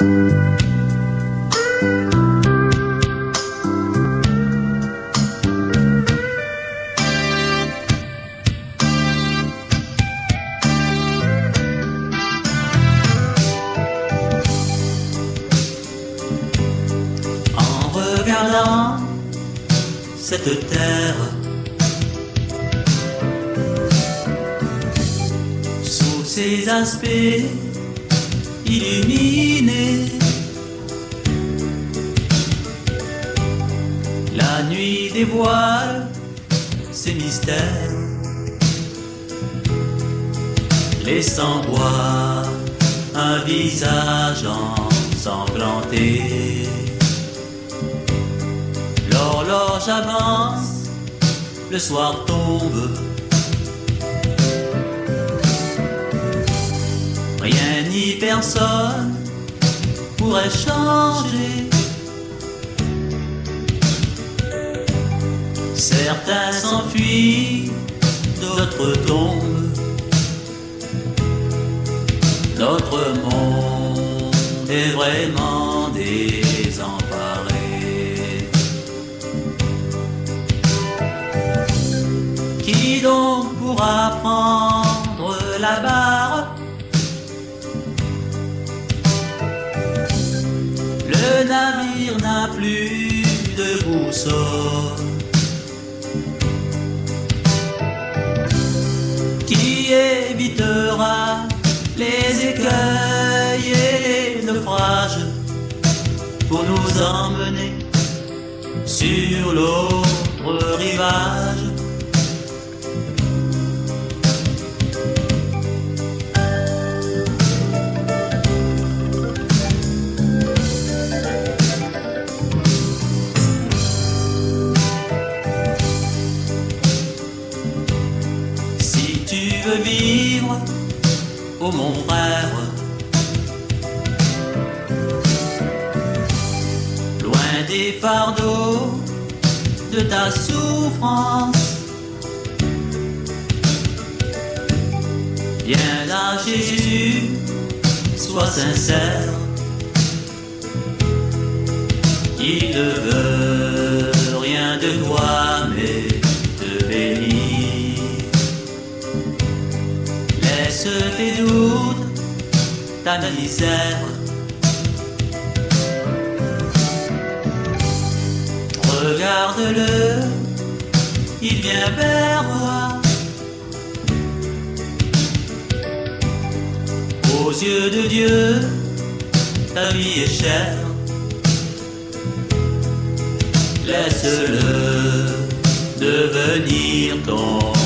En regardant cette terre sous ses aspects illuminés, la nuit dévoile ses mystères, laissant voir un visage ensanglanté. L'horloge avance, le soir tombe. Personne pourrait changer. Certains s'enfuient, d'autres tombent. Notre monde est vraiment désemparé. Qui donc pourra prendre la barre Le navire n'a plus de boussole. Qui évitera les écueils et les naufrages pour nous emmener sur l'autre rivage ô mon frère, loin des fardeaux de ta souffrance, viens à Jésus, sois sincère, il ne veut Laisse tes doutes, ta misère. Regarde-le, il vient vers moi. Aux yeux de Dieu, ta vie est chère. Laisse-le devenir ton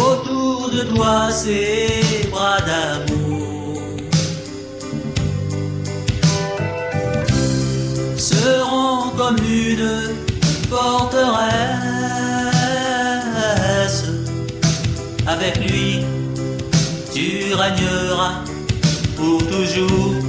Autour de toi, ces bras d'amour seront comme une forteresse. Avec lui, tu régneras pour toujours.